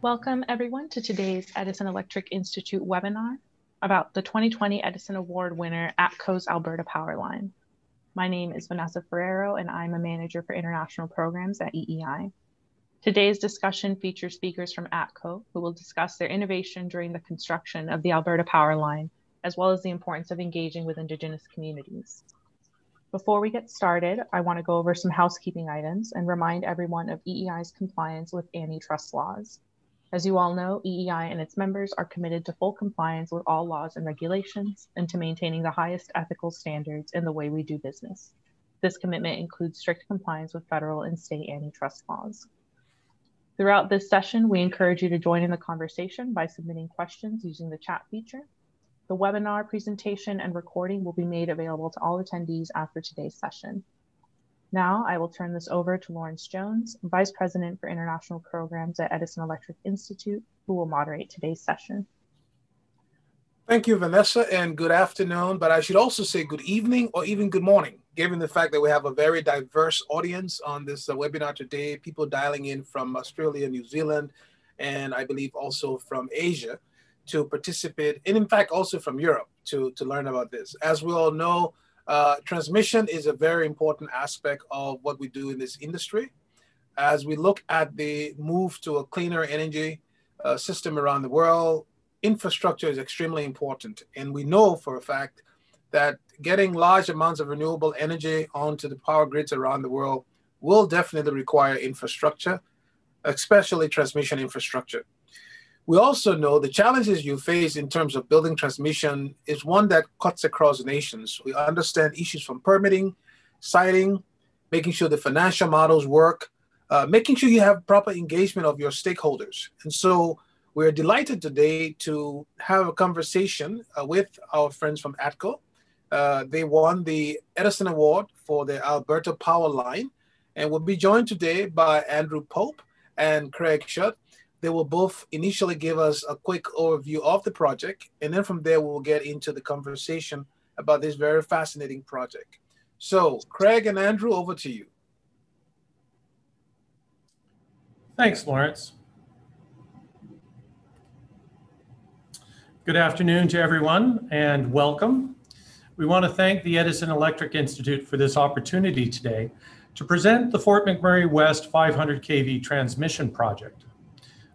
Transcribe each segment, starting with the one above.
Welcome everyone to today's Edison Electric Institute webinar about the 2020 Edison Award winner ATCO's Alberta Powerline. My name is Vanessa Ferrero and I'm a manager for international programs at EEI. Today's discussion features speakers from ATCO who will discuss their innovation during the construction of the Alberta Powerline, as well as the importance of engaging with Indigenous communities. Before we get started, I want to go over some housekeeping items and remind everyone of EEI's compliance with antitrust laws. As you all know, EEI and its members are committed to full compliance with all laws and regulations and to maintaining the highest ethical standards in the way we do business. This commitment includes strict compliance with federal and state antitrust laws. Throughout this session, we encourage you to join in the conversation by submitting questions using the chat feature the webinar presentation and recording will be made available to all attendees after today's session. Now I will turn this over to Lawrence Jones, Vice President for International Programs at Edison Electric Institute, who will moderate today's session. Thank you, Vanessa, and good afternoon. But I should also say good evening or even good morning, given the fact that we have a very diverse audience on this uh, webinar today, people dialing in from Australia, New Zealand, and I believe also from Asia to participate, and in fact, also from Europe to, to learn about this. As we all know, uh, transmission is a very important aspect of what we do in this industry. As we look at the move to a cleaner energy uh, system around the world, infrastructure is extremely important. And we know for a fact that getting large amounts of renewable energy onto the power grids around the world will definitely require infrastructure, especially transmission infrastructure. We also know the challenges you face in terms of building transmission is one that cuts across nations. We understand issues from permitting, siting, making sure the financial models work, uh, making sure you have proper engagement of your stakeholders. And so we're delighted today to have a conversation uh, with our friends from ATCO. Uh, they won the Edison Award for the Alberta Power Line and we'll be joined today by Andrew Pope and Craig Shutt. They will both initially give us a quick overview of the project, and then from there, we'll get into the conversation about this very fascinating project. So, Craig and Andrew, over to you. Thanks, Lawrence. Good afternoon to everyone and welcome. We want to thank the Edison Electric Institute for this opportunity today to present the Fort McMurray West 500 kV transmission project.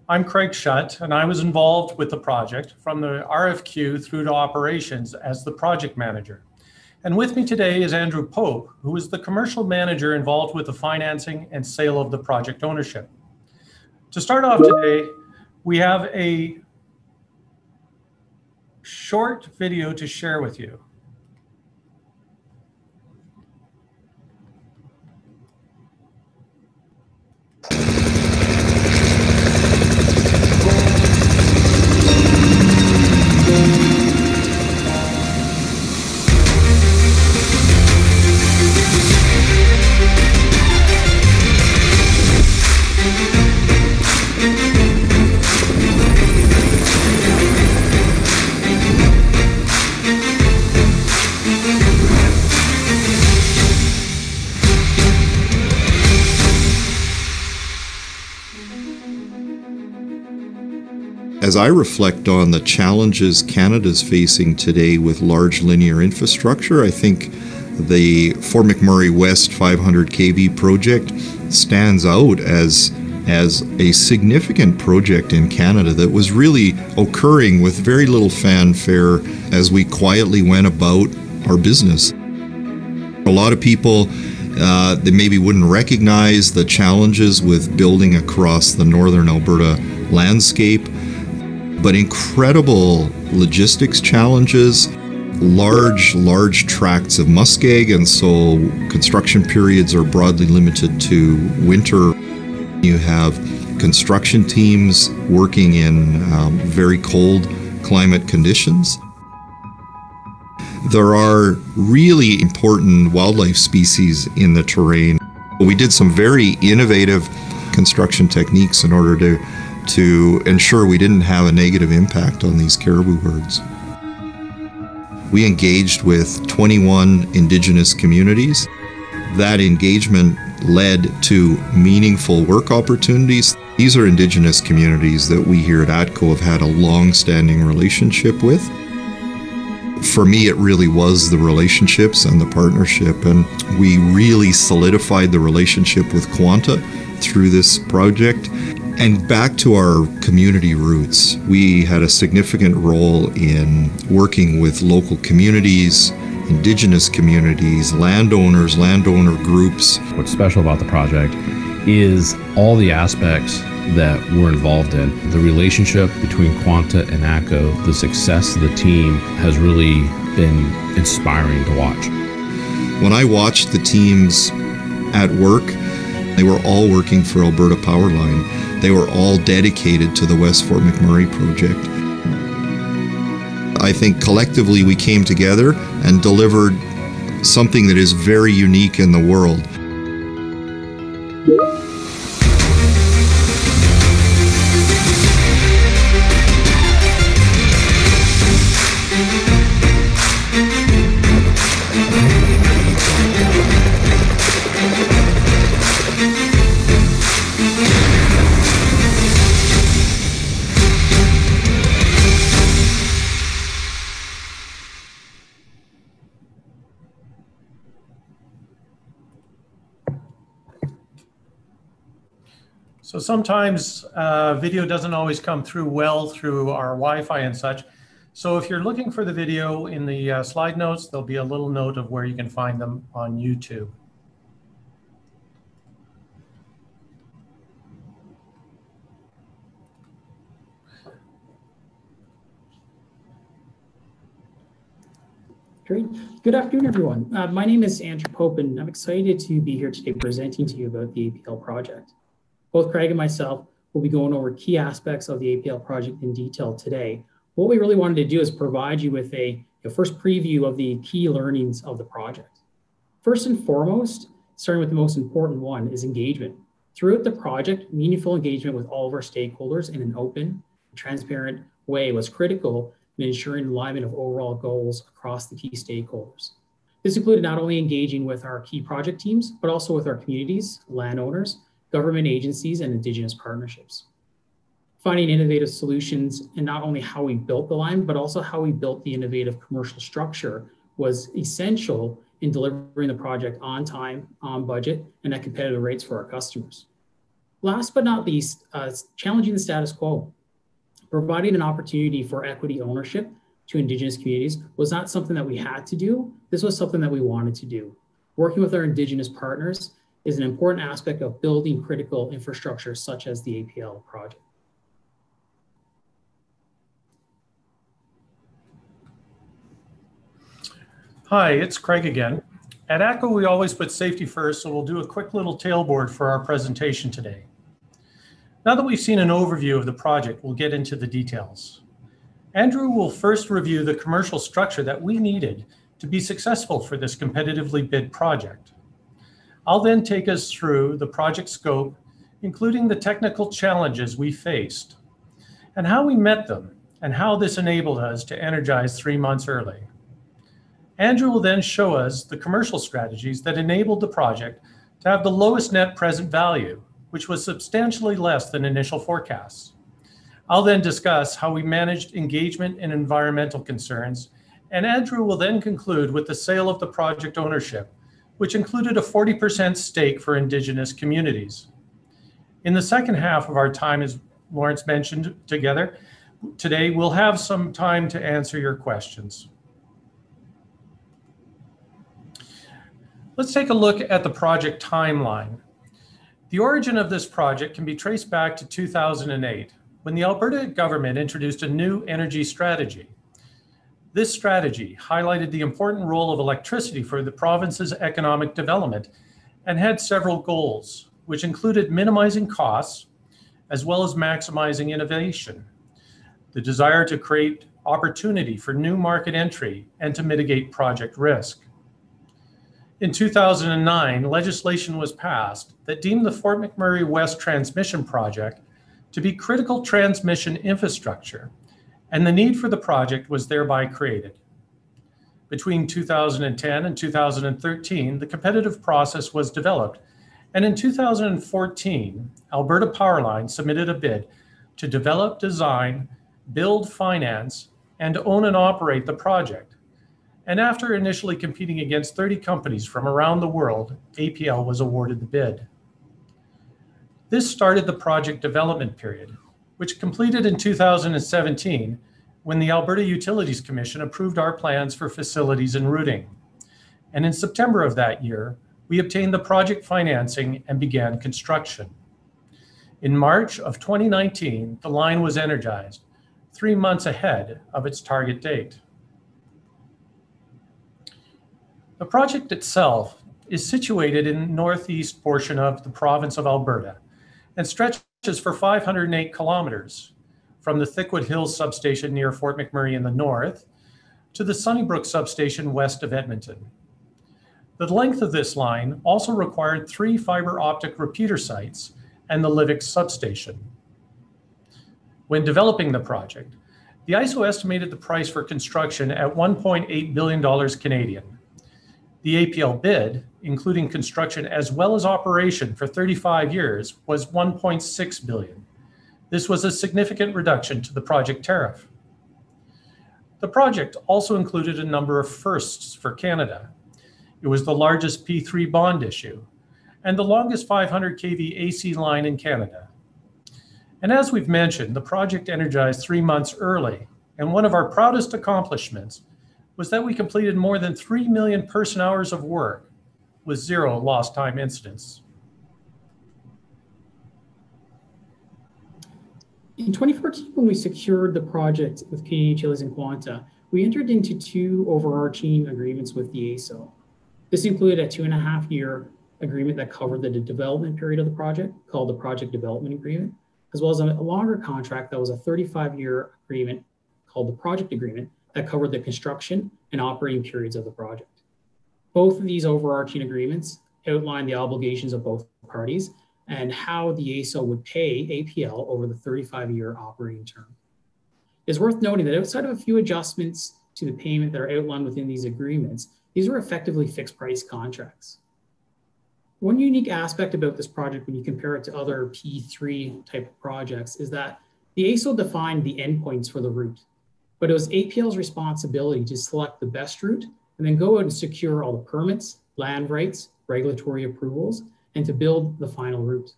I'm Craig Shutt, and I was involved with the project from the RFQ through to operations as the project manager. And with me today is Andrew Pope, who is the commercial manager involved with the financing and sale of the project ownership. To start off today, we have a short video to share with you. As I reflect on the challenges Canada's facing today with large linear infrastructure, I think the Fort McMurray West 500 kV project stands out as as a significant project in Canada that was really occurring with very little fanfare as we quietly went about our business. A lot of people uh, that maybe wouldn't recognize the challenges with building across the northern Alberta landscape but incredible logistics challenges, large, large tracts of muskeg, and so construction periods are broadly limited to winter. You have construction teams working in um, very cold climate conditions. There are really important wildlife species in the terrain. We did some very innovative construction techniques in order to to ensure we didn't have a negative impact on these caribou herds. We engaged with 21 indigenous communities. That engagement led to meaningful work opportunities. These are Indigenous communities that we here at ATCO have had a long standing relationship with. For me, it really was the relationships and the partnership, and we really solidified the relationship with Quanta through this project. And back to our community roots, we had a significant role in working with local communities, indigenous communities, landowners, landowner groups. What's special about the project is all the aspects that we're involved in. The relationship between Quanta and ATCO, the success of the team has really been inspiring to watch. When I watched the teams at work, they were all working for Alberta Powerline. They were all dedicated to the West Fort McMurray project. I think collectively we came together and delivered something that is very unique in the world. Sometimes uh, video doesn't always come through well through our Wi-Fi and such. So if you're looking for the video in the uh, slide notes, there'll be a little note of where you can find them on YouTube. Great. Good afternoon, everyone. Uh, my name is Andrew Pope, and I'm excited to be here today presenting to you about the APL project. Both Craig and myself will be going over key aspects of the APL project in detail today. What we really wanted to do is provide you with a, first preview of the key learnings of the project. First and foremost, starting with the most important one, is engagement. Throughout the project, meaningful engagement with all of our stakeholders in an open, transparent way was critical in ensuring alignment of overall goals across the key stakeholders. This included not only engaging with our key project teams, but also with our communities, landowners, government agencies, and Indigenous partnerships. Finding innovative solutions in not only how we built the line, but also how we built the innovative commercial structure was essential in delivering the project on time, on budget, and at competitive rates for our customers. Last but not least, uh, challenging the status quo. Providing an opportunity for equity ownership to Indigenous communities was not something that we had to do. This was something that we wanted to do. Working with our Indigenous partners is an important aspect of building critical infrastructure such as the APL project. Hi, it's Craig again. At ATCO, we always put safety first, so we'll do a quick little tailboard for our presentation today. Now that we've seen an overview of the project, we'll get into the details. Andrew will first review the commercial structure that we needed to be successful for this competitively bid project. I'll then take us through the project scope, including the technical challenges we faced and how we met them and how this enabled us to energize three months early. Andrew will then show us the commercial strategies that enabled the project to have the lowest net present value, which was substantially less than initial forecasts. I'll then discuss how we managed engagement and environmental concerns, and Andrew will then conclude with the sale of the project ownership which included a 40% stake for Indigenous communities. In the second half of our time, as Lawrence mentioned together, today we'll have some time to answer your questions. Let's take a look at the project timeline. The origin of this project can be traced back to 2008, when the Alberta government introduced a new energy strategy. This strategy highlighted the important role of electricity for the province's economic development and had several goals, which included minimizing costs as well as maximizing innovation, the desire to create opportunity for new market entry and to mitigate project risk. In 2009, legislation was passed that deemed the Fort McMurray West Transmission Project to be critical transmission infrastructure and the need for the project was thereby created. Between 2010 and 2013, the competitive process was developed, And in 2014, Alberta Powerline submitted a bid to develop, design, build, finance, and own and operate the project. And after initially competing against 30 companies from around the world, APL was awarded the bid. This started the project development period, which completed in 2017 when the Alberta Utilities Commission approved our plans for facilities and routing. And in September of that year, we obtained the project financing and began construction. In March of 2019, the line was energized, three months ahead of its target date. The project itself is situated in the northeast portion of the province of Alberta and stretches for 508 kilometers from the Thickwood Hills substation near Fort McMurray in the north to the Sunnybrook substation west of Edmonton. The length of this line also required three fiber optic repeater sites and the Livock substation. When developing the project, the ISO estimated the price for construction at 1.8 billion dollars Canadian. The APL bid, including construction as well as operation for 35 years, was 1.6 billion. This was a significant reduction to the project tariff. The project also included a number of firsts for Canada. It was the largest P3 bond issue and the longest 500 kV AC line in Canada. And as we've mentioned, the project energized three months early, and one of our proudest accomplishments was that we completed more than 3 million person hours of work with zero lost time incidents. In 2014, when we secured the project with Canadian Utilities and Quanta, we entered into two overarching agreements with the AESO. This included a two and a half year agreement that covered the development period of the project called the Project Development Agreement, as well as a longer contract that was a 35 year agreement called the Project Agreement that covered the construction and operating periods of the project. Both of these overarching agreements outline the obligations of both parties and how the AESO would pay APL over the 35 year operating term. It's worth noting that outside of a few adjustments to the payment that are outlined within these agreements, these are effectively fixed price contracts. One unique aspect about this project when you compare it to other P3 type of projects is that the AESO defined the endpoints for the route, but it was APL's responsibility to select the best route and then go out and secure all the permits, land rights, regulatory approvals, and to build the final route.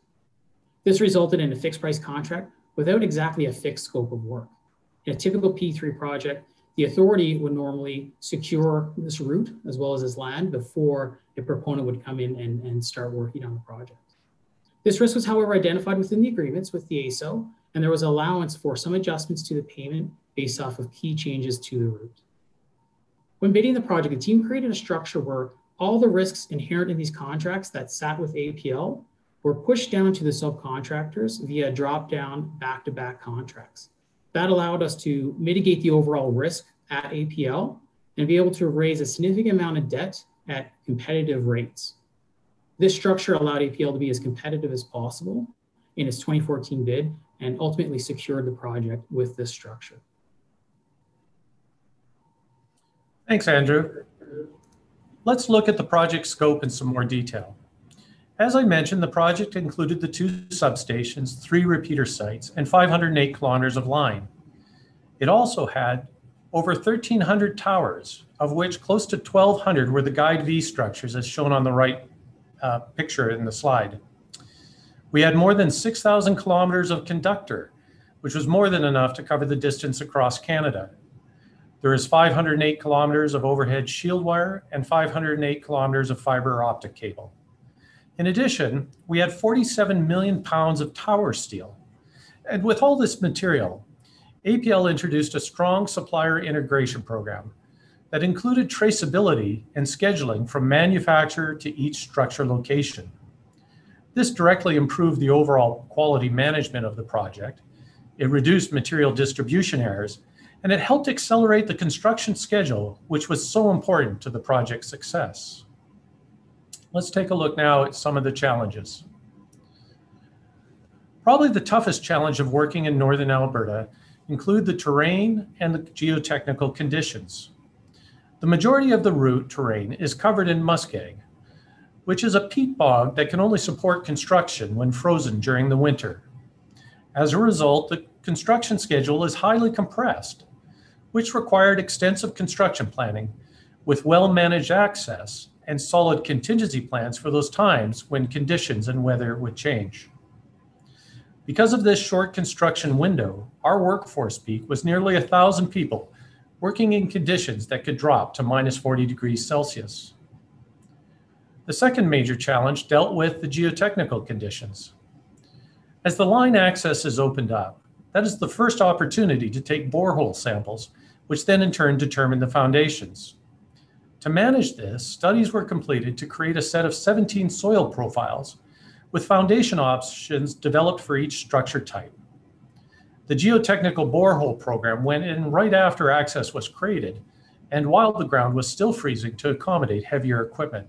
This resulted in a fixed price contract without exactly a fixed scope of work. In a typical P3 project, the authority would normally secure this route as well as this land before a proponent would come in and, and start working on the project. This risk was, however, identified within the agreements with the AESO, and there was allowance for some adjustments to the payment based off of key changes to the route. When bidding the project, the team created a structure where all the risks inherent in these contracts that sat with APL were pushed down to the subcontractors via drop down back to back contracts. That allowed us to mitigate the overall risk at APL and be able to raise a significant amount of debt at competitive rates. This structure allowed APL to be as competitive as possible in its 2014 bid and ultimately secured the project with this structure. Thanks, Andrew. Let's look at the project scope in some more detail. As I mentioned, the project included the two substations, three repeater sites, and 508 kilometers of line. It also had over 1,300 towers, of which close to 1,200 were the Guyed V structures, as shown on the right uh, picture in the slide. We had more than 6,000 kilometers of conductor, which was more than enough to cover the distance across Canada. There is 508 kilometers of overhead shield wire and 508 kilometers of fiber optic cable. In addition, we had 47 million pounds of tower steel. And with all this material, APL introduced a strong supplier integration program that included traceability and scheduling from manufacturer to each structure location. This directly improved the overall quality management of the project. It reduced material distribution errors, and it helped accelerate the construction schedule, which was so important to the project's success. Let's take a look now at some of the challenges. Probably the toughest challenge of working in northern Alberta include the terrain and the geotechnical conditions. The majority of the route terrain is covered in muskeg, which is a peat bog that can only support construction when frozen during the winter. As a result, the construction schedule is highly compressed, which required extensive construction planning with well managed access and solid contingency plans for those times when conditions and weather would change. Because of this short construction window, our workforce peak was nearly a thousand people working in conditions that could drop to minus 40 degrees Celsius. The second major challenge dealt with the geotechnical conditions. As the line access is opened up, that is the first opportunity to take borehole samples, which then in turn determine the foundations. To manage this, studies were completed to create a set of 17 soil profiles with foundation options developed for each structure type. The geotechnical borehole program went in right after access was created and while the ground was still freezing to accommodate heavier equipment.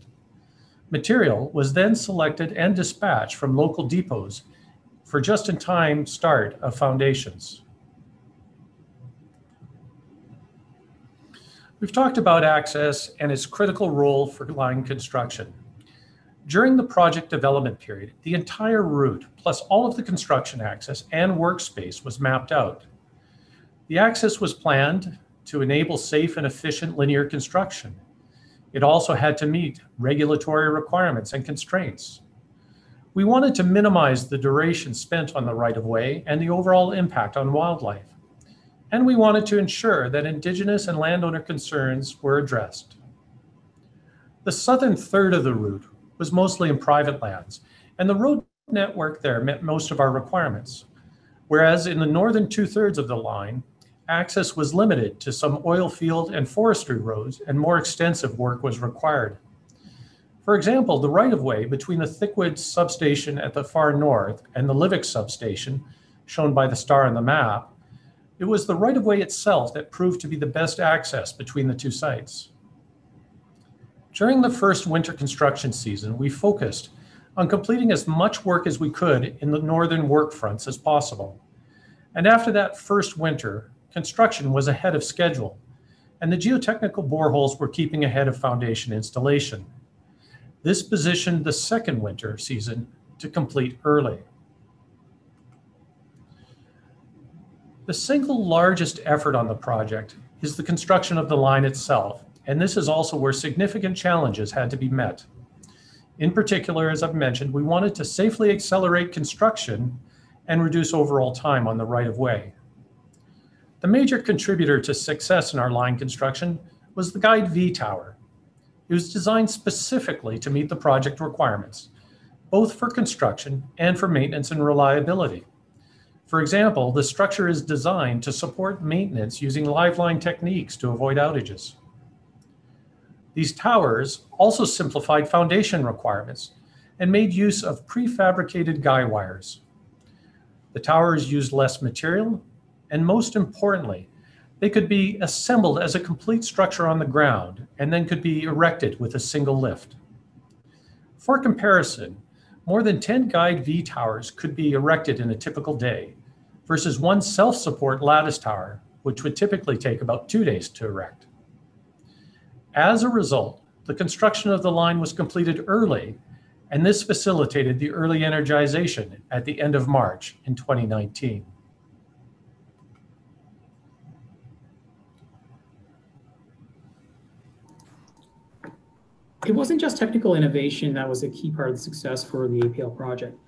Material was then selected and dispatched from local depots for just-in-time start of foundations. We've talked about access and its critical role for line construction. During the project development period, the entire route, plus all of the construction access and workspace was mapped out. The access was planned to enable safe and efficient linear construction. It also had to meet regulatory requirements and constraints. We wanted to minimize the duration spent on the right of way and the overall impact on wildlife. And we wanted to ensure that Indigenous and landowner concerns were addressed. The southern third of the route was mostly in private lands, and the road network there met most of our requirements. Whereas in the northern two thirds of the line, access was limited to some oil field and forestry roads, and more extensive work was required. For example, the right of way between the Thickwood substation at the far north and the Livock substation, shown by the star on the map, it was the right of way itself that proved to be the best access between the two sites. During the first winter construction season, we focused on completing as much work as we could in the northern work fronts as possible. And after that first winter, construction was ahead of schedule, and the geotechnical boreholes were keeping ahead of foundation installation. This positioned the second winter season to complete early. The single largest effort on the project is the construction of the line itself, and this is also where significant challenges had to be met. In particular, as I've mentioned, we wanted to safely accelerate construction and reduce overall time on the right of way. The major contributor to success in our line construction was the Guyed V Tower. It was designed specifically to meet the project requirements, both for construction and for maintenance and reliability. For example, the structure is designed to support maintenance using live line techniques to avoid outages. These towers also simplified foundation requirements and made use of prefabricated guy wires. The towers used less material, and most importantly, they could be assembled as a complete structure on the ground and then could be erected with a single lift. For comparison, more than 10 Guyed V towers could be erected in a typical day versus one self-support lattice tower, which would typically take about two days to erect. As a result, the construction of the line was completed early, and this facilitated the early energization at the end of March in 2019. It wasn't just technical innovation that was a key part of the success for the APL project.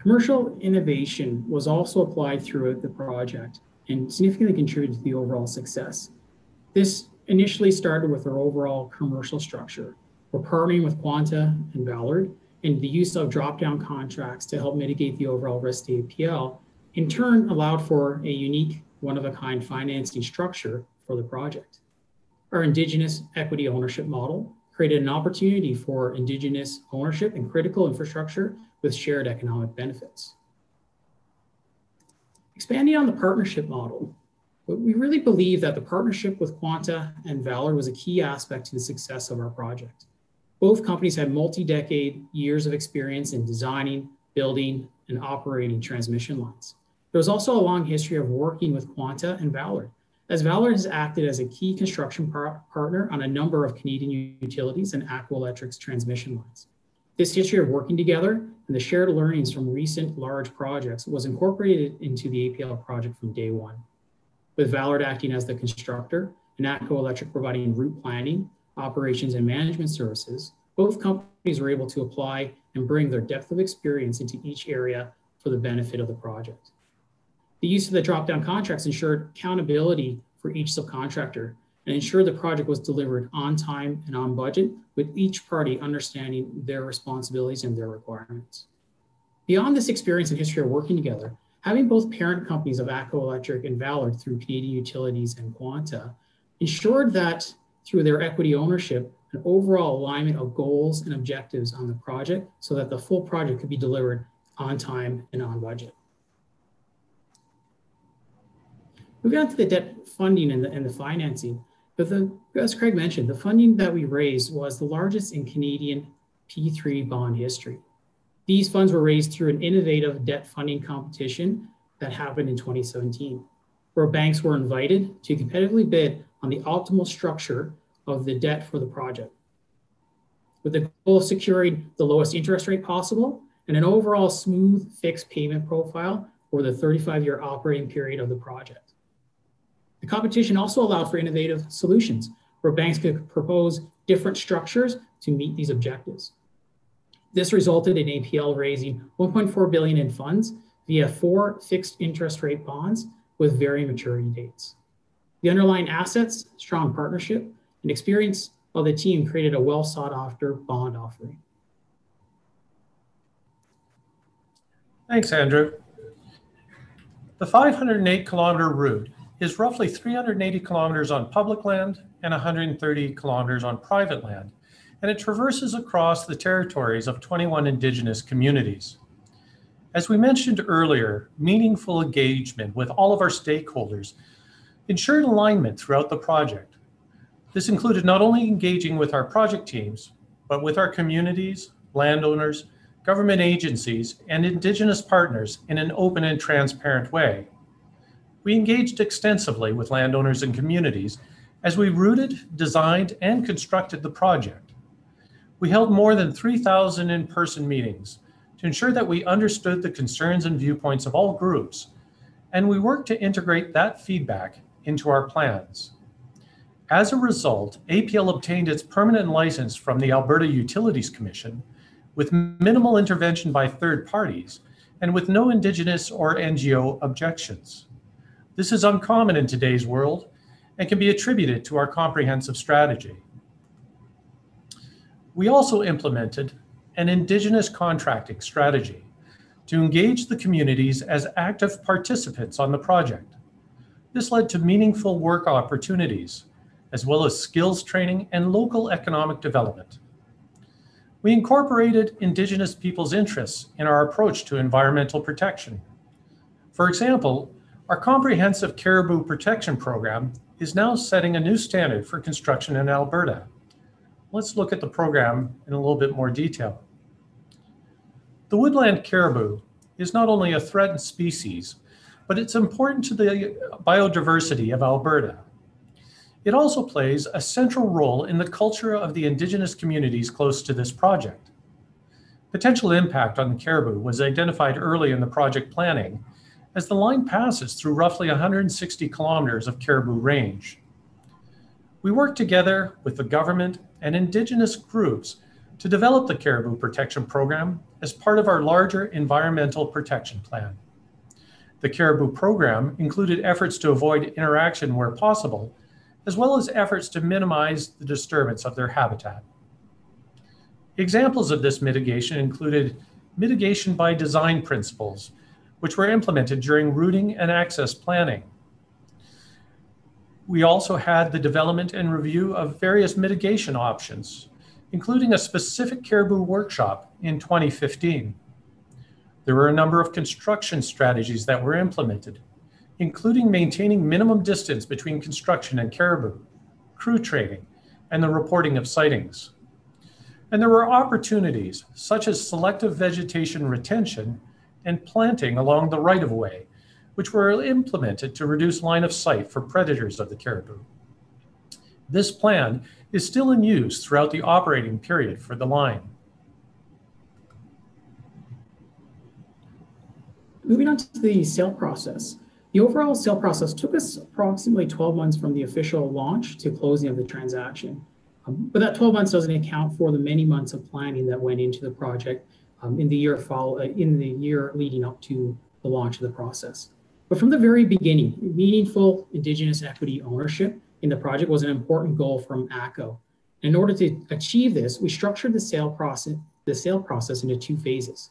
Commercial innovation was also applied throughout the project and significantly contributed to the overall success. This initially started with our overall commercial structure. We're partnering with Quanta and Valard and the use of drop-down contracts to help mitigate the overall risk to APL, in turn allowed for a unique one-of-a-kind financing structure for the project. Our Indigenous equity ownership model created an opportunity for Indigenous ownership in critical infrastructure with shared economic benefits. Expanding on the partnership model, we really believe that the partnership with Quanta and Valard was a key aspect to the success of our project. Both companies had multi-decade years of experience in designing, building, and operating transmission lines. There was also a long history of working with Quanta and Valard, as Valard has acted as a key construction par partner on a number of Canadian utilities and ATCO Electric's transmission lines. This history of working together and the shared learnings from recent large projects was incorporated into the APL project from day one. With Valard acting as the constructor and ATCO Electric providing route planning, operations, and management services, both companies were able to apply and bring their depth of experience into each area for the benefit of the project. The use of the drop-down contracts ensured accountability for each subcontractor and ensured the project was delivered on time and on budget, with each party understanding their responsibilities and their requirements. Beyond this experience and history of working together, having both parent companies of ATCO Electric and Valard through Canadian Utilities and Quanta ensured that through their equity ownership, an overall alignment of goals and objectives on the project so that the full project could be delivered on time and on budget. Moving on to the debt funding and the, and the financing, but the, as Craig mentioned, the funding that we raised was the largest in Canadian P3 bond history. These funds were raised through an innovative debt funding competition that happened in 2017, where banks were invited to competitively bid on the optimal structure of the debt for the project. With the goal of securing the lowest interest rate possible and an overall smooth fixed payment profile over the 35 year operating period of the project. The competition also allowed for innovative solutions where banks could propose different structures to meet these objectives. This resulted in APL raising 1.4 billion in funds via four fixed interest rate bonds with varying maturity dates. The underlying assets, strong partnership, and experience of the team created a well sought after bond offering. Thanks, Andrew. The 508 kilometer route is roughly 380 kilometers on public land and 130 kilometers on private land, and it traverses across the territories of 21 Indigenous communities. As we mentioned earlier, meaningful engagement with all of our stakeholders ensured alignment throughout the project. This included not only engaging with our project teams, but with our communities, landowners, government agencies, and Indigenous partners in an open and transparent way. We engaged extensively with landowners and communities as we routed, designed, and constructed the project. We held more than 3,000 in person meetings to ensure that we understood the concerns and viewpoints of all groups, and we worked to integrate that feedback into our plans. As a result, APL obtained its permanent license from the Alberta Utilities Commission with minimal intervention by third parties and with no Indigenous or NGO objections. This is uncommon in today's world and can be attributed to our comprehensive strategy. We also implemented an Indigenous contracting strategy to engage the communities as active participants on the project. This led to meaningful work opportunities, as well as skills training and local economic development. We incorporated Indigenous people's interests in our approach to environmental protection. For example, our comprehensive caribou protection program is now setting a new standard for construction in Alberta. Let's look at the program in a little bit more detail. The woodland caribou is not only a threatened species, but it's important to the biodiversity of Alberta. It also plays a central role in the culture of the Indigenous communities close to this project. Potential impact on the caribou was identified early in the project planning as the line passes through roughly 160 kilometers of caribou range. We worked together with the government and Indigenous groups to develop the Caribou Protection Program as part of our larger environmental protection plan. The Caribou Program included efforts to avoid interaction where possible as well as efforts to minimize the disturbance of their habitat. Examples of this mitigation included mitigation by design principles, which were implemented during routing and access planning. We also had the development and review of various mitigation options, including a specific caribou workshop in 2015. There were a number of construction strategies that were implemented, including maintaining minimum distance between construction and caribou, crew training, and the reporting of sightings. And there were opportunities such as selective vegetation retention and planting along the right of way, which were implemented to reduce line of sight for predators of the caribou. This plan is still in use throughout the operating period for the line. Moving on to the sale process. The overall sale process took us approximately 12 months from the official launch to closing of the transaction. Um, but that 12 months doesn't account for the many months of planning that went into the project um, in the year follow, uh, in the year leading up to the launch of the process. But from the very beginning, meaningful Indigenous equity ownership in the project was an important goal from ATCO. In order to achieve this, we structured the sale process, the sale process into two phases.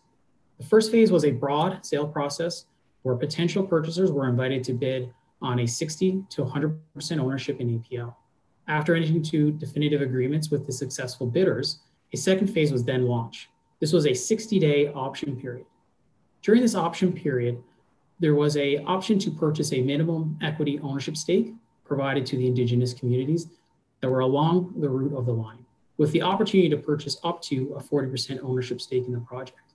The first phase was a broad sale process where potential purchasers were invited to bid on a 60 to 100% ownership in APL. After entering into definitive agreements with the successful bidders, a second phase was then launched. This was a 60-day option period. During this option period, there was a option to purchase a minimum equity ownership stake provided to the indigenous communities that were along the route of the line, with the opportunity to purchase up to a 40% ownership stake in the project.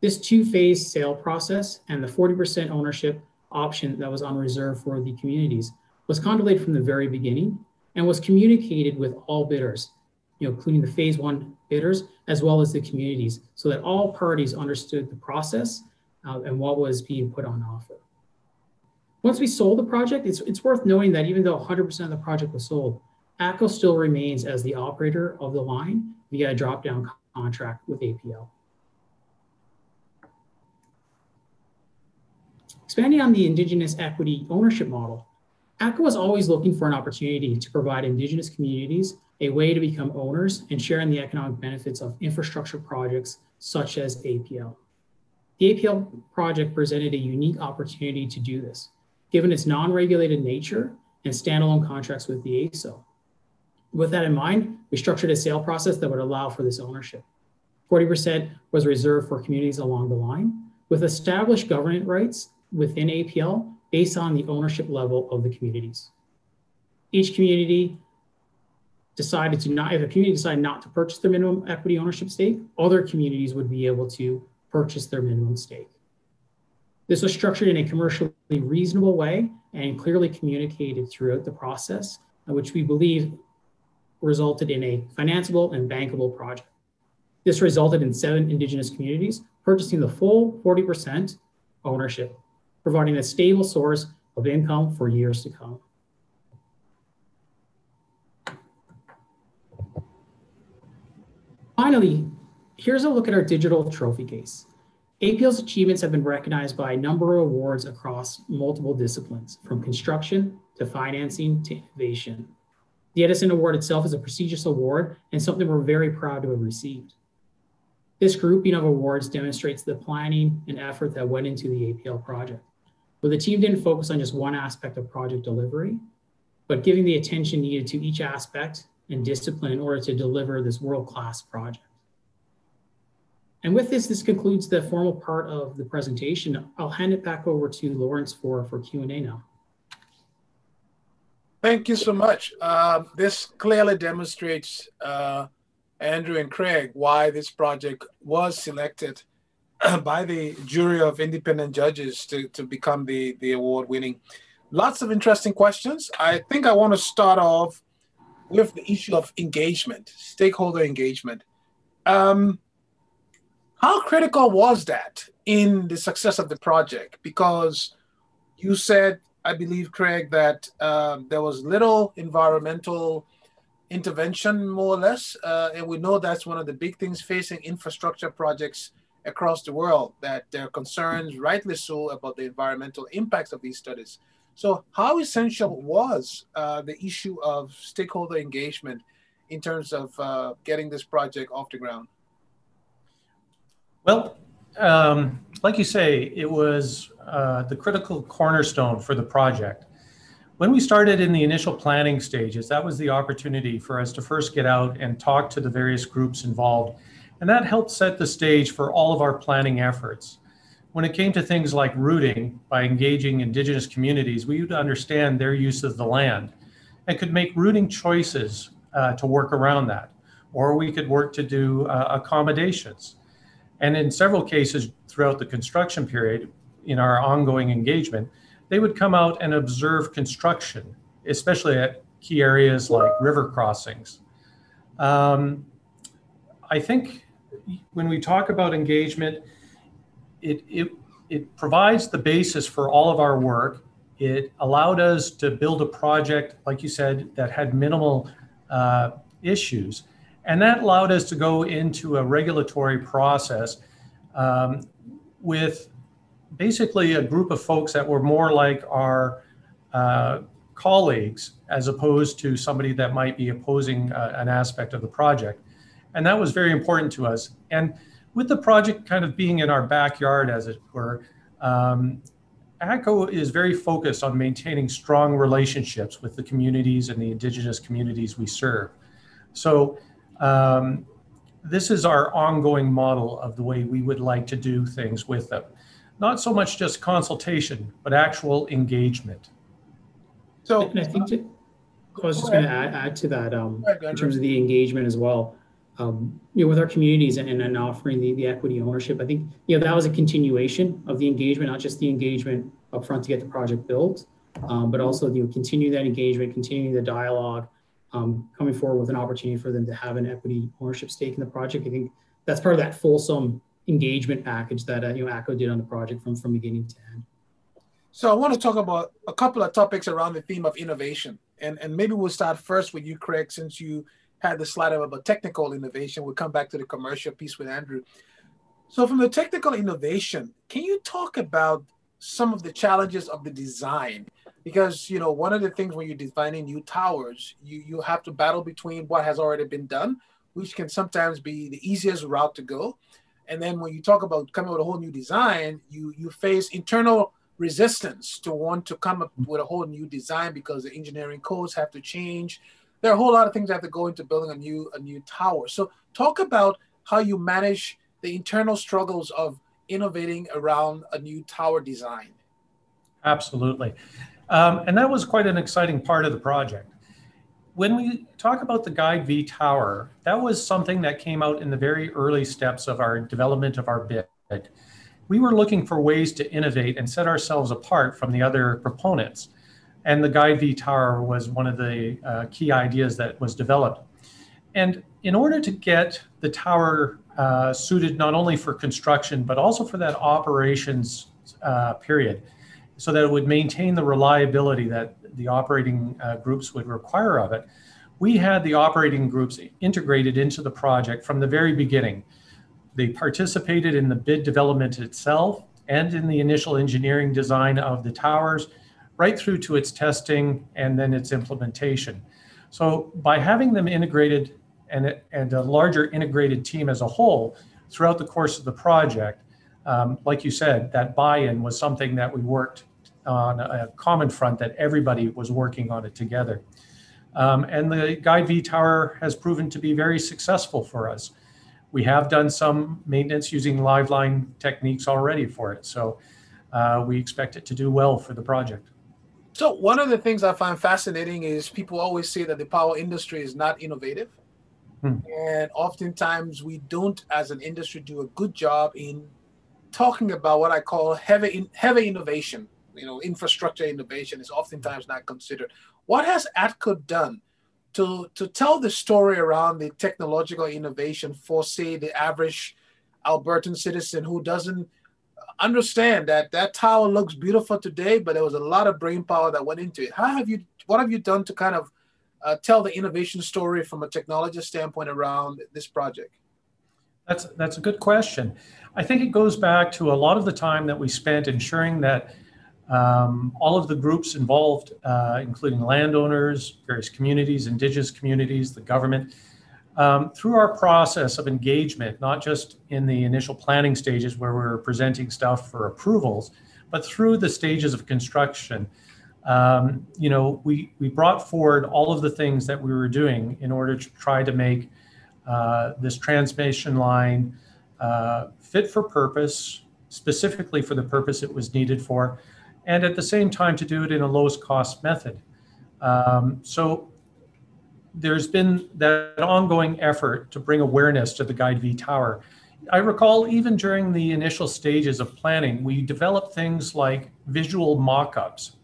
This two-phase sale process and the 40% ownership option that was on reserve for the communities was contemplated from the very beginning and was communicated with all bidders, you know, including the phase one bidders as well as the communities, so that all parties understood the process uh, and what was being put on offer. Once we sold the project, it's, it's worth knowing that even though 100% of the project was sold, ATCO still remains as the operator of the line via a drop-down contract with APL. Expanding on the Indigenous equity ownership model, ATCO was always looking for an opportunity to provide Indigenous communities a way to become owners and share in the economic benefits of infrastructure projects such as APL. The APL project presented a unique opportunity to do this, given its non-regulated nature and standalone contracts with the AESO. With that in mind, we structured a sale process that would allow for this ownership. 40% was reserved for communities along the line, with established governance rights within APL based on the ownership level of the communities. Each community decided to not, if a community decided not to purchase their minimum equity ownership stake, other communities would be able to purchase their minimum stake. This was structured in a commercially reasonable way and clearly communicated throughout the process, which we believe resulted in a financeable and bankable project. This resulted in seven Indigenous communities purchasing the full 40% ownership providing a stable source of income for years to come. Finally, here's a look at our digital trophy case. APL's achievements have been recognized by a number of awards across multiple disciplines, from construction to financing to innovation. The Edison Award itself is a prestigious award and something we're very proud to have received. This grouping of awards demonstrates the planning and effort that went into the APL project where the team didn't focus on just one aspect of project delivery, but giving the attention needed to each aspect and discipline in order to deliver this world-class project. And with this, this concludes the formal part of the presentation. I'll hand it back over to Lawrence for, for Q&A now. Thank you so much. Uh, this clearly demonstrates, uh, Andrew and Craig, why this project was selected by the jury of independent judges to, to become the, the award winning. Lots of interesting questions. I think I want to start off with the issue of engagement, stakeholder engagement. Um, how critical was that in the success of the project? Because you said, I believe, Craig, that um, there was little environmental intervention, more or less. Uh, and we know that's one of the big things facing infrastructure projects across the world that there are concerns, rightly so, about the environmental impacts of these studies. So, how essential was uh, the issue of stakeholder engagement in terms of uh, getting this project off the ground? Well, um, like you say, it was uh, the critical cornerstone for the project. When we started in the initial planning stages, that was the opportunity for us to first get out and talk to the various groups involved and that helped set the stage for all of our planning efforts. When it came to things like routing, by engaging Indigenous communities, we would understand their use of the land and could make routing choices uh, to work around that. Or we could work to do uh, accommodations. And in several cases throughout the construction period, in our ongoing engagement, they would come out and observe construction, especially at key areas like river crossings. Um, I think when we talk about engagement, it, it it provides the basis for all of our work. It allowed us to build a project, like you said, that had minimal uh, issues. And that allowed us to go into a regulatory process um, with basically a group of folks that were more like our uh, colleagues as opposed to somebody that might be opposing uh, an aspect of the project. And that was very important to us. And with the project kind of being in our backyard, as it were, um, ATCO is very focused on maintaining strong relationships with the communities and the indigenous communities we serve. So um, this is our ongoing model of the way we would like to do things with them. Not so much just consultation, but actual engagement. So and I think to, I was just going to add, add, to that um, in terms of the engagement as well. Um, you know, with our communities and, and offering the, the equity ownership, I think you know that was a continuation of the engagement, not just the engagement upfront to get the project built, um, but also you know continue that engagement, continuing the dialogue, um, coming forward with an opportunity for them to have an equity ownership stake in the project. I think that's part of that fulsome engagement package that uh, you know ATCO did on the project from from beginning to end. So I want to talk about a couple of topics around the theme of innovation, and and maybe we'll start first with you, Craig, since you had the slide about technical innovation. We'll come back to the commercial piece with Andrew. So from the technical innovation, can you talk about some of the challenges of the design? Because you know, one of the things when you're designing new towers, you you have to battle between what has already been done, which can sometimes be the easiest route to go, and then when you talk about coming with a whole new design, you you face internal resistance to want to come up with a whole new design because the engineering codes have to change. There are a whole lot of things that have to go into building a new a new tower. So talk about how you manage the internal struggles of innovating around a new tower design. Absolutely. Um, and that was quite an exciting part of the project. When we talk about the Guyed V Tower, that was something that came out in the very early steps of our development of our bid we were looking for ways to innovate and set ourselves apart from the other proponents. And the Guyed V Tower was one of the uh, key ideas that was developed. And in order to get the tower uh, suited not only for construction, but also for that operations uh, period, so that it would maintain the reliability that the operating uh, groups would require of it, we had the operating groups integrated into the project from the very beginning. They participated in the bid development itself and in the initial engineering design of the towers, right through to its testing and then its implementation. So by having them integrated and, and a larger integrated team as a whole throughout the course of the project, um, like you said, that buy-in was something that we worked on a common front that everybody was working on it together. Um, and the Guyed V Tower has proven to be very successful for us we have done some maintenance using live line techniques already for it. So uh, we expect it to do well for the project. So one of the things I find fascinating is people always say that the power industry is not innovative. Hmm. And oftentimes we don't, as an industry, do a good job in talking about what I call heavy, in, heavy innovation. You know, infrastructure innovation is oftentimes not considered. What has ATCO done to to tell the story around the technological innovation for say the average Albertan citizen who doesn't understand that that tower looks beautiful today, but there was a lot of brain power that went into it. How have you what have you done to kind of uh, tell the innovation story from a technology standpoint around this project? That's that's a good question. I think it goes back to a lot of the time that we spent ensuring that um, all of the groups involved, uh, including landowners, various communities, indigenous communities, the government, um, through our process of engagement, not just in the initial planning stages where we're presenting stuff for approvals, but through the stages of construction. Um, you know, we, we brought forward all of the things that we were doing in order to try to make uh, this transmission line uh, fit for purpose, specifically for the purpose it was needed for, and at the same time to do it in a lowest cost method. Um, so there's been that ongoing effort to bring awareness to the Guyed V Tower. I recall even during the initial stages of planning, we developed things like visual mock-ups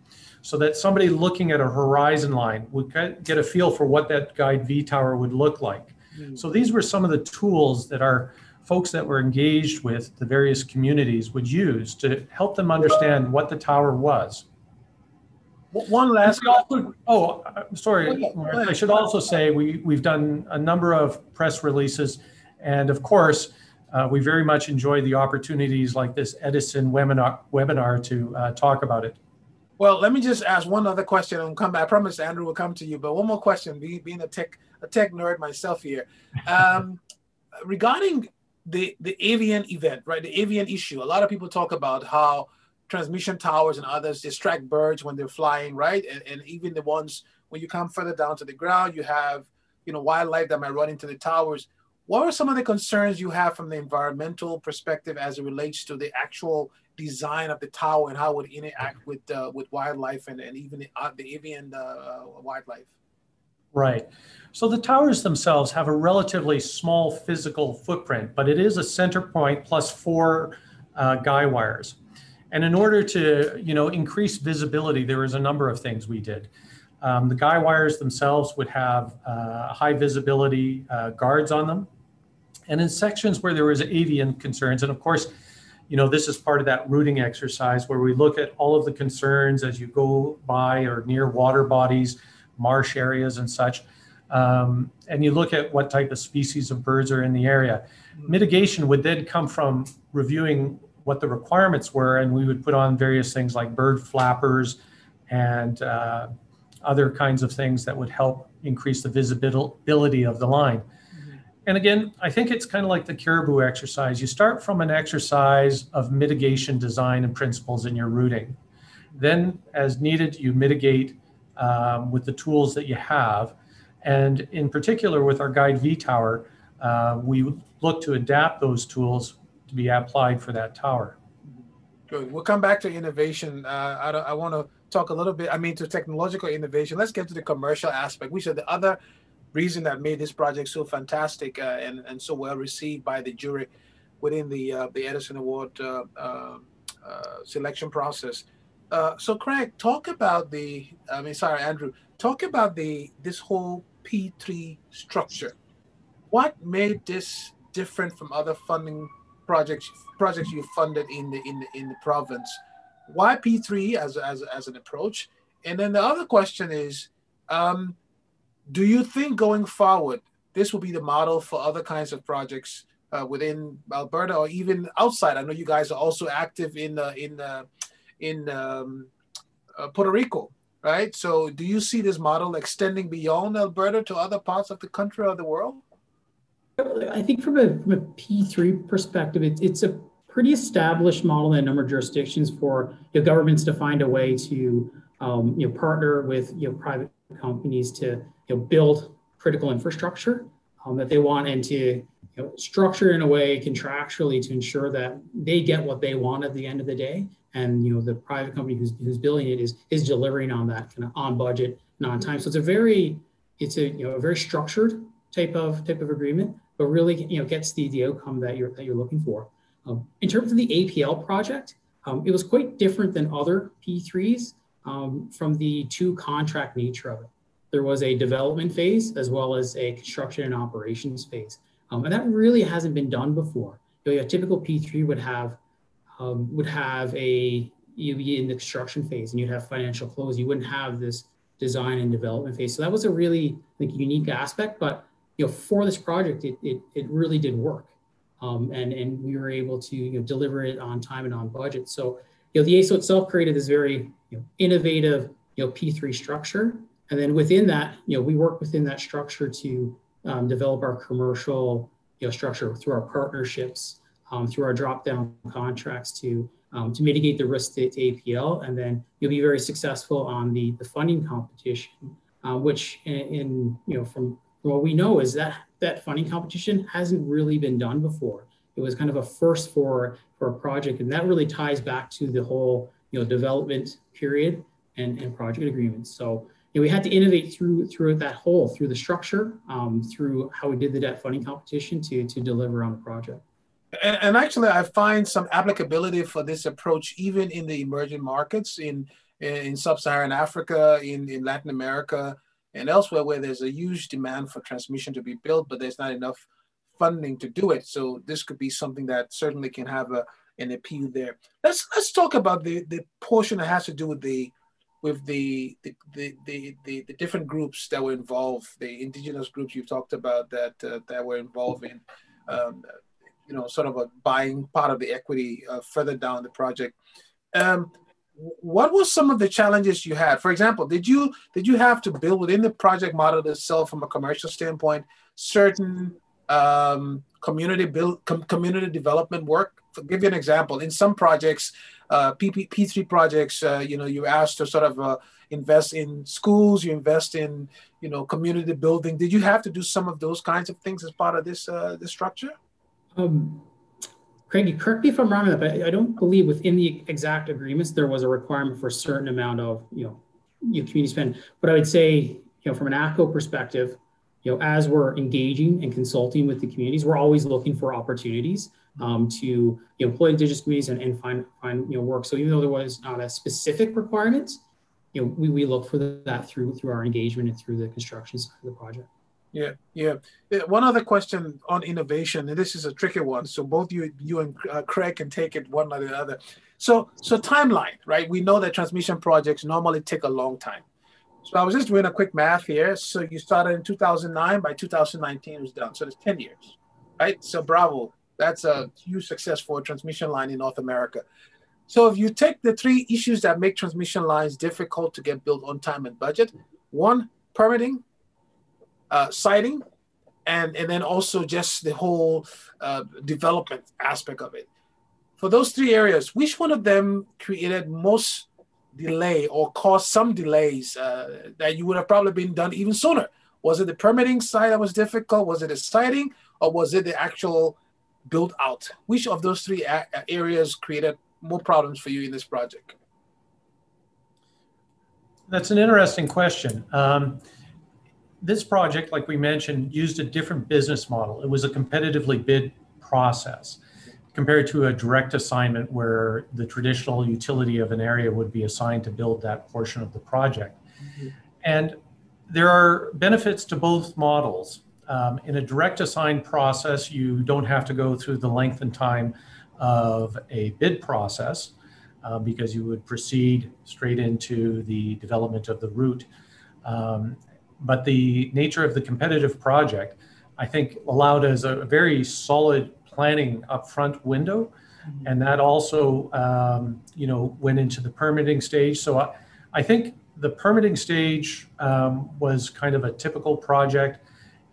so that somebody looking at a horizon line would get a feel for what that Guyed V Tower would look like. Mm. So these were some of the tools that our folks that were engaged with the various communities would use to help them understand what the tower was. One last. Also, oh, uh, sorry. I should also say we, we've done a number of press releases. And of course, uh, we very much enjoy the opportunities like this Edison webinar, webinar to uh, talk about it. Well, let me just ask one other question and come back. I promise Andrew will come to you, but one more question, being, being a tech a tech nerd myself here. Um, regarding the, the avian event, right? The avian issue. A lot of people talk about how transmission towers and others distract birds when they're flying, right? And, and even the ones when you come further down to the ground, you have, you know, wildlife that might run into the towers. What are some of the concerns you have from the environmental perspective as it relates to the actual design of the tower and how it would interact with uh, with wildlife and, and even the, uh, the avian uh, wildlife? Right. So the towers themselves have a relatively small physical footprint, but it is a center point plus four uh, guy wires. And in order to, you know, increase visibility, there was a number of things we did. Um, the guy wires themselves would have uh, high visibility uh, guards on them. And in sections where there was avian concerns, and of course, you know, this is part of that routing exercise where we look at all of the concerns as you go by or near water bodies, marsh areas and such. Um, and you look at what type of species of birds are in the area. Mitigation would then come from reviewing what the requirements were, and we would put on various things like bird flappers and uh, other kinds of things that would help increase the visibility of the line. Mm-hmm. And again, I think it's kind of like the caribou exercise. You start from an exercise of mitigation design and principles in your routing. Then, as needed, you mitigate um, with the tools that you have. And in particular, with our Guyed V Tower, uh, we look to adapt those tools to be applied for that tower. Good. We'll come back to innovation. Uh, I, I want to talk a little bit, I mean, to technological innovation. Let's get to the commercial aspect. We said the other reason that made this project so fantastic uh, and, and so well received by the jury within the uh, the Edison Award uh, uh, uh, selection process. so, Craig, talk about the. I mean, sorry, Andrew. Talk about the this whole P3 structure. What made this different from other funding projects projects you funded in the in the in the province. Why P3 as as as an approach? And then the other question is, um, do you think going forward this will be the model for other kinds of projects uh, within Alberta or even outside? I know you guys are also active in uh, in uh, in um, uh, Puerto Rico, right? So do you see this model extending beyond Alberta to other parts of the country or the world? I think from a, from a P3 perspective, it, it's a pretty established model in a number of jurisdictions for you know, governments to find a way to um, you know, partner with you know, private companies to you know, build critical infrastructure um, that they want and to you know, structure in a way contractually to ensure that they get what they want at the end of the day. And you know the private company who's, who's building it is is delivering on that kind of on budget, non time. So it's a very it's a you know a very structured type of type of agreement but really you know gets the, the outcome that you're that you're looking for. Um, in terms of the APL project, um, it was quite different than other P3s um, from the two contract nature of it. There was a development phase as well as a construction and operations phase, um, and that really hasn't been done before. You know, a typical P3 would have um, would have a you'd be in the construction phase and you'd have financial close. You wouldn't have this design and development phase. So that was a really think unique aspect, but you know, for this project, it, it, it really did work. Um, and, and we were able to you know, deliver it on time and on budget. So, you know, the AESO itself created this very you know, innovative, you know, P3 structure. And then within that, you know, we work within that structure to um, develop our commercial, you know, structure through our partnerships, um, through our drop-down contracts to um, to mitigate the risk to, to, APL, and then you'll be very successful on the the funding competition, uh, which in, in you know from what we know is that that funding competition hasn't really been done before. It was kind of a first for for a project, and that really ties back to the whole you know development period and, and project agreements. So you know, we had to innovate through through that whole through the structure, um, through how we did the debt funding competition to to deliver on the project. And, and actually, I find some applicability for this approach even in the emerging markets in in sub-Saharan Africa, in, in Latin America, and elsewhere where there's a huge demand for transmission to be built, but there's not enough funding to do it. So this could be something that certainly can have a, an appeal there. Let's let's talk about the, the portion that has to do with the with the the, the the, the, the different groups that were involved, the indigenous groups you've talked about that uh, that were involved in, um, you know, sort of a buying part of the equity uh, further down the project. Um, what were some of the challenges you had? For example, did you did you have to build within the project model itself, from a commercial standpoint, certain um, community build com- community development work? To give you an example, in some projects, uh, PP, P3 projects, uh, you know, you asked to sort of uh, invest in schools, you invest in, you know, community building. Did you have to do some of those kinds of things as part of this uh, this structure? Um, Craig, correct me if I'm wrong, but I don't believe within the exact agreements there was a requirement for a certain amount of you know, you community spend. But I would say, you know, from an ATCO perspective, you know, as we're engaging and consulting with the communities, we're always looking for opportunities um, to you know, employ indigenous communities and, and find find you know work. So even though there was not a specific requirement, you know, we, we look for that through through our engagement and through the construction side of the project. Yeah, yeah. One other question on innovation, and this is a tricky one. So both you, you and uh, Craig can take it one or the other. So, so timeline, right? We know that transmission projects normally take a long time. So I was just doing a quick math here. So you started in 2009. By 2019, it was done. So it's 10 years, right? So bravo. That's a huge success for a transmission line in North America. So if you take the three issues that make transmission lines difficult to get built on time and budget, one, permitting, uh, siting, and and then also just the whole uh, development aspect of it. For those three areas, which one of them created most delay or caused some delays uh, that you would have probably been done even sooner? Was it the permitting side that was difficult? Was it the siting, or was it the actual build out? Which of those three a- areas created more problems for you in this project? That's an interesting question. Um, this project, like we mentioned, used a different business model. It was a competitively bid process compared to a direct assignment where the traditional utility of an area would be assigned to build that portion of the project. Mm-hmm. And there are benefits to both models. Um, in a direct assigned process, you don't have to go through the length and time of a bid process uh, because you would proceed straight into the development of the route. Um, but the nature of the competitive project, I think, allowed us a very solid planning upfront window, mm-hmm. and that also, um, you know, went into the permitting stage. So I, I think the permitting stage um, was kind of a typical project.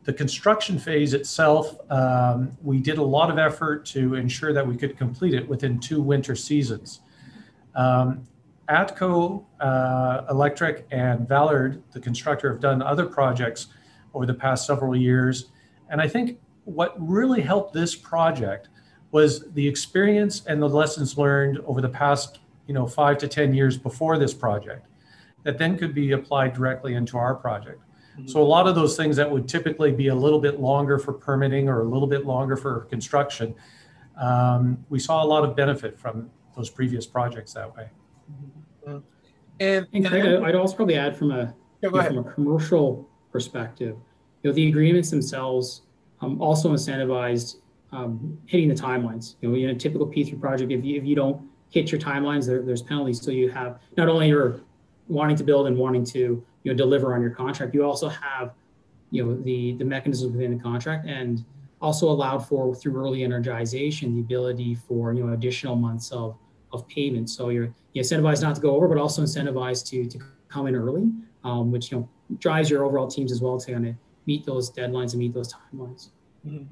The construction phase itself, um, we did a lot of effort to ensure that we could complete it within two winter seasons. Um, ATCO uh, Electric and Valard, the constructor, have done other projects over the past several years. And I think what really helped this project was the experience and the lessons learned over the past, you know, five to 10 years before this project that then could be applied directly into our project. Mm-hmm. So a lot of those things that would typically be a little bit longer for permitting or a little bit longer for construction, um, we saw a lot of benefit from those previous projects that way. And, and and, I'd also probably add from a yeah, know, from a commercial perspective, you know, the agreements themselves um, also incentivized um, hitting the timelines. You know, in a typical P3 project, if you, if you don't hit your timelines, there, there's penalties. So you have not only your wanting to build and wanting to you know deliver on your contract, you also have you know the the mechanisms within the contract and also allowed for through early energization the ability for you know additional months of of payment. So you're, you're incentivized not to go over, but also incentivized to, to come in early, um, which you know drives your overall teams as well to kind of meet those deadlines and meet those timelines. Mm-hmm.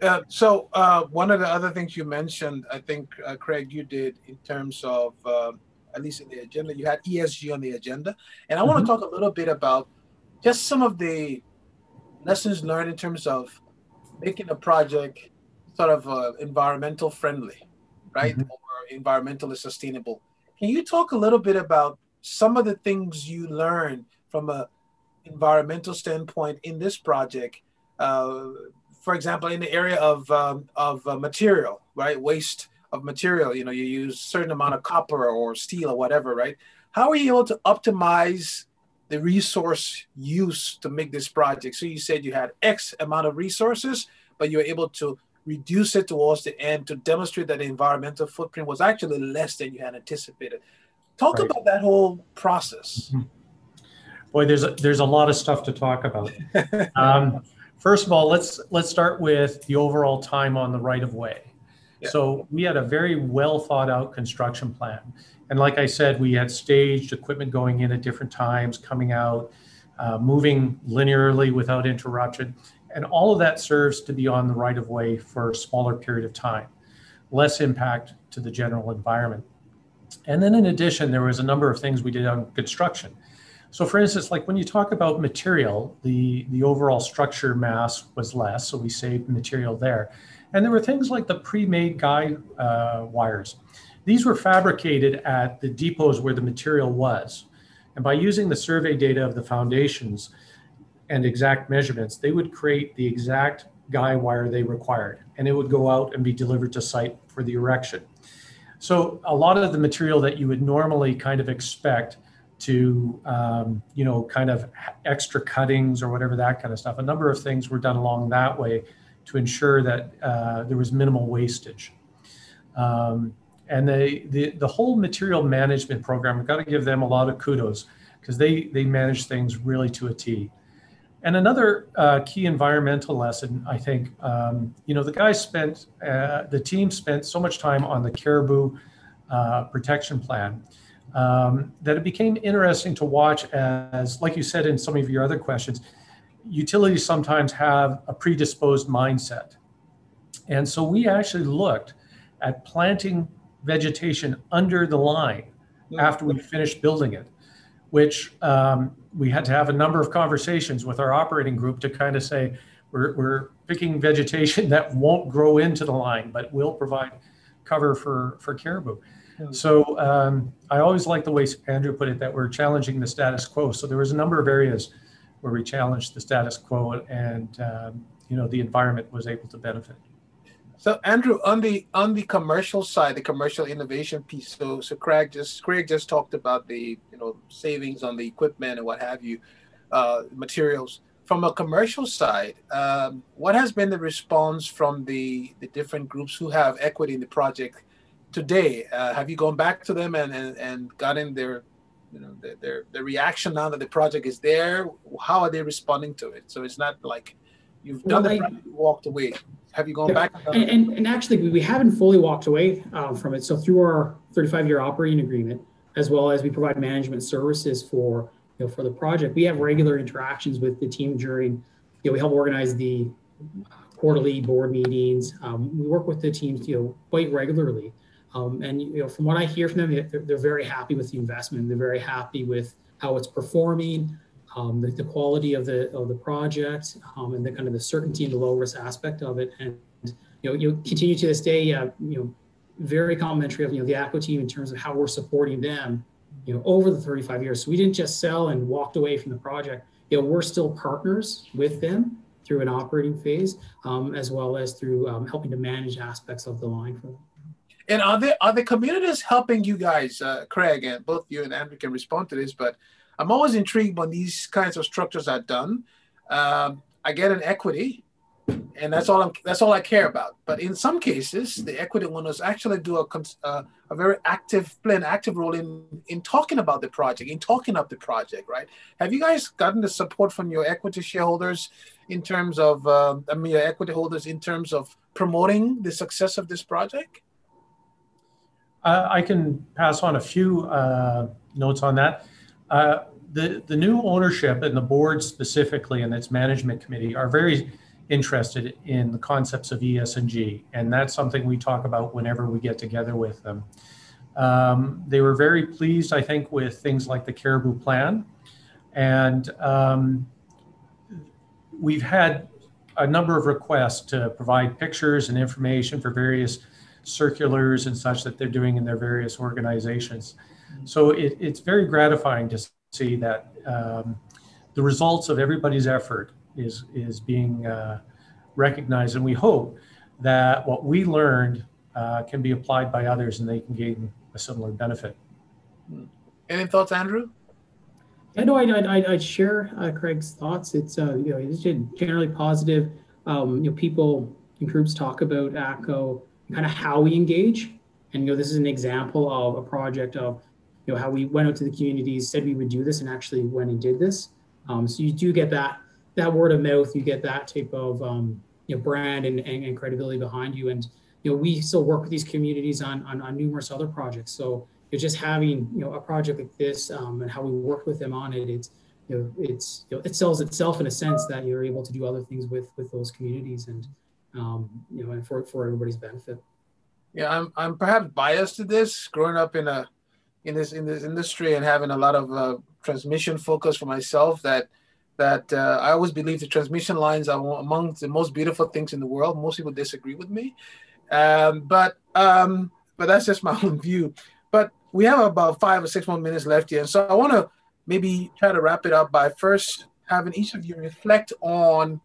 Uh, so uh, one of the other things you mentioned, I think, uh, Craig, you did in terms of uh, at least in the agenda, you had ESG on the agenda, and I mm-hmm. want to talk a little bit about just some of the lessons learned in terms of making a project sort of uh, environmental friendly, right? Mm-hmm environmentally sustainable. Can you talk a little bit about some of the things you learned from a environmental standpoint in this project? Uh, for example, in the area of um, of uh, material, right? Waste of material. You know, you use certain amount of copper or steel or whatever, right? How are you able to optimize the resource use to make this project? So you said you had X amount of resources, but you were able to reduce it towards the end to demonstrate that the environmental footprint was actually less than you had anticipated. Talk right. about that whole process. Mm-hmm. Boy, there's a, there's a lot of stuff to talk about. um, first of all, let's let's start with the overall time on the right of way. Yeah. So we had a very well thought out construction plan, and like I said, we had staged equipment going in at different times, coming out, uh, moving linearly without interruption, and all of that serves to be on the right of way for a smaller period of time, less impact to the general environment. And then in addition, there was a number of things we did on construction. So for instance, like when you talk about material, the, the overall structure mass was less, so we saved material there. And there were things like the pre-made guy uh, wires. These were fabricated at the depots where the material was. And by using the survey data of the foundations and exact measurements, they would create the exact guy wire they required. And it would go out and be delivered to site for the erection. So a lot of the material that you would normally kind of expect to um, you know kind of extra cuttings or whatever that kind of stuff. A number of things were done along that way to ensure that uh, there was minimal wastage. Um, and the, the the whole material management program, we've got to give them a lot of kudos because they they manage things really to a T. And another uh, key environmental lesson, I think, um, you know, the guys spent, uh, the team spent so much time on the caribou uh, protection plan um, that it became interesting to watch as, like you said in some of your other questions, utilities sometimes have a predisposed mindset. And so we actually looked at planting vegetation under the line after we finished building it, which um, we had to have a number of conversations with our operating group to kind of say, we're, we're picking vegetation that won't grow into the line, but will provide cover for, for caribou. So um, I always like the way Andrew put it that we're challenging the status quo. So there was a number of areas where we challenged the status quo, and um, you know the environment was able to benefit. So Andrew, on the on the commercial side, the commercial innovation piece. So so Craig just Craig just talked about the you know savings on the equipment and what have you, uh, materials. From a commercial side, um, what has been the response from the the different groups who have equity in the project? today? Uh, have you gone back to them and, and, and gotten their, you know, their, their, their reaction now that the project is there? How are they responding to it? So it's not like you've done well, the project, walked away. Have you gone yeah, back? And, and, and, actually, we haven't fully walked away um, from it. So through our 35-year operating agreement, as well as we provide management services for you know for the project, we have regular interactions with the team during. You know, we help organize the quarterly board meetings. Um, we work with the teams you know quite regularly. Um, and you know, from what I hear from them, they're, they're, very happy with the investment. They're very happy with how it's performing, um, the, the, quality of the of the project, um, and the kind of the certainty and the low risk aspect of it. And you know, you continue to this day, uh, you know, very complimentary of you know the ATCO team in terms of how we're supporting them, you know, over the 35 years. So we didn't just sell and walked away from the project. You know, we're still partners with them through an operating phase, um, as well as through um, helping to manage aspects of the line for them. And are there are the communities helping you guys, uh, Craig, and both you and Andrew can respond to this, but I'm always intrigued when these kinds of structures are done. Um, I get an equity, and that's all I'm, that's all I care about. But in some cases, the equity owners actually do a, uh, a very active, play an active role in in talking about the project, in talking up the project, right? Have you guys gotten the support from your equity shareholders in terms of, uh, I mean, your equity holders in terms of promoting the success of this project? Uh, I can pass on a few uh, notes on that. Uh, the, the new ownership and the board specifically and its management committee are very interested in the concepts of ESG, and that's something we talk about whenever we get together with them. Um, they were very pleased, I think, with things like the Caribou Plan, and um, we've had a number of requests to provide pictures and information for various circulars and such that they're doing in their various organizations. So it, it's very gratifying to see that um, the results of everybody's effort is, is being uh, recognized. And we hope that what we learned uh, can be applied by others and they can gain a similar benefit. Any thoughts, Andrew? I know I, I, I share uh, Craig's thoughts. It's uh, you know it's generally positive um, you know, people and groups talk about ATCO, kind of how we engage. And you know, this is an example of a project of you know how we went out to the communities, said we would do this, and actually went and did this. Um, so you do get that that word of mouth, you get that type of um, you know brand and, and, and, credibility behind you. And you know, we still work with these communities on on, on numerous other projects. So you're just having you know a project like this um, and how we work with them on it. It's you know, it's you know, it sells itself in a sense that you're able to do other things with with those communities and um, you know and for for everybody's benefit. Yeah, I'm I'm perhaps biased to this. Growing up in a in this in this industry and having a lot of uh, transmission focus for myself, that that uh, I always believe the transmission lines are among the most beautiful things in the world. Most people disagree with me, um, but um, but that's just my own view. But we have about five or six more minutes left here, and so I want to maybe try to wrap it up by first having each of you reflect on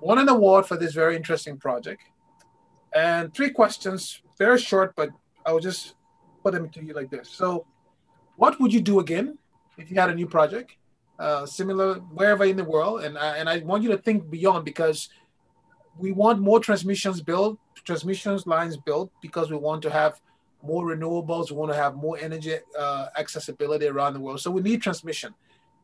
won an award for this very interesting project and three questions, very short, but I will just put them to you like this. So, what would you do again if you had a new project, uh, similar wherever in the world? And I, and I want you to think beyond because we want more transmissions built, transmissions lines built because we want to have more renewables. We want to have more energy uh, accessibility around the world. So we need transmission,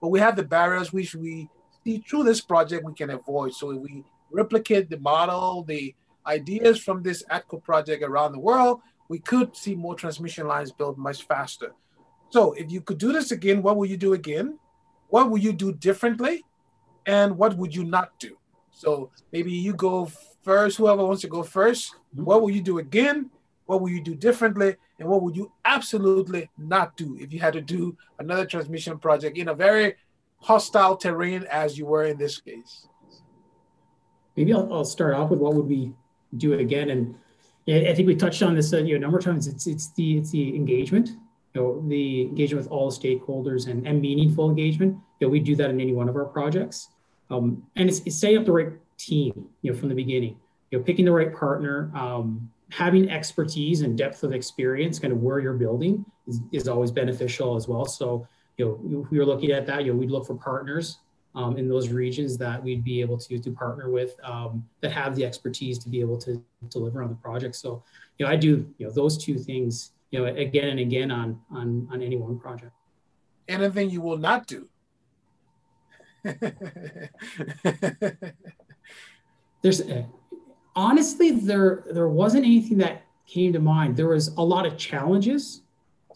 but we have the barriers which we see through this project we can avoid. So if we replicate the model, the ideas from this ATCO project around the world, we could see more transmission lines built much faster. So if you could do this again, what will you do again? What will you do differently? And what would you not do? So maybe you go first, whoever wants to go first. Mm-hmm. What will you do again? What will you do differently? And what would you absolutely not do if you had to do another transmission project in a very hostile terrain as you were in this case? Maybe I'll, I'll start off with what would we do again. And I think we touched on this uh, you know, a number of times. It's it's the it's the engagement, you know, the engagement with all stakeholders and, and meaningful engagement. You know, we do that in any one of our projects. Um, and it's, it's setting up the right team, you know, from the beginning. You know, picking the right partner, um, having expertise and depth of experience, kind of where you're building, is, is always beneficial as well. So, you know, if we were looking at that, you know, we'd look for partners um, in those regions that we'd be able to, to partner with um, that have the expertise to be able to deliver on the project. So, you know, I do, you know, those two things, you know, again and again on, on, on any one project. Anything you will not do. There's uh, honestly, there, there wasn't anything that came to mind. There was a lot of challenges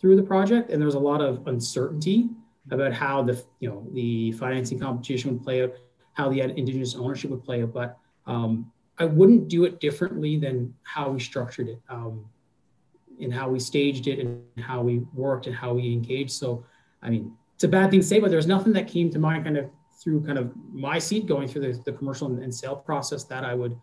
through the project and there was a lot of uncertainty about how the you know the financing competition would play out, how the indigenous ownership would play out. But um, I wouldn't do it differently than how we structured it, um, and how we staged it, and how we worked, and how we engaged. So, I mean, it's a bad thing to say, but there's nothing that came to mind kind of through kind of my seat going through the, the commercial and, and sale process that I would,